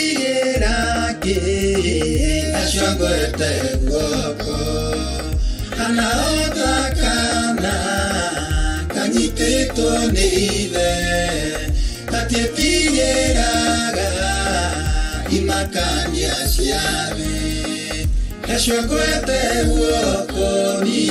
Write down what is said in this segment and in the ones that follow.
ingetigiraki ashwagoyte goko hanaotaka siabi kesho kwete uokoni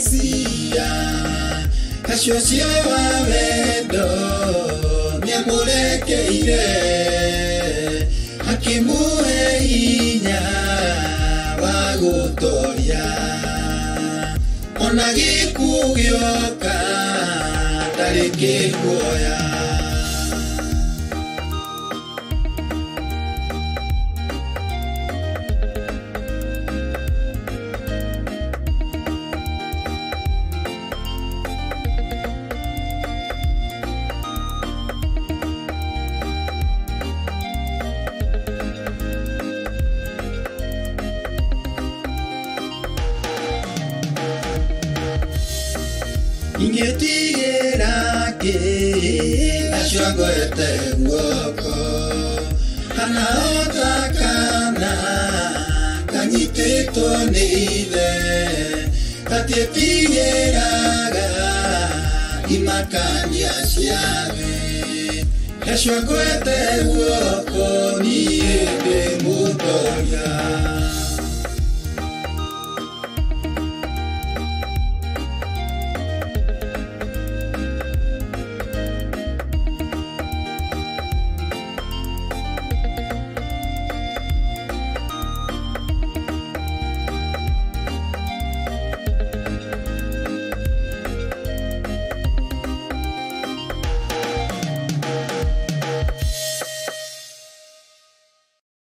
mesia acio cio wa wendo nĩamũrekeire akĩmũhe hinya wa gũtoria ona gĩkuũ gĩoka ndarĩ kĩguoya ingĩtigĩra kĩ acio ngwete guoko kana ota kana kanyitĩtwo nĩ ithe gatiĩtigĩraga imakania cia thĩ acio ngwete guoko niĩ ndĩ mũtoria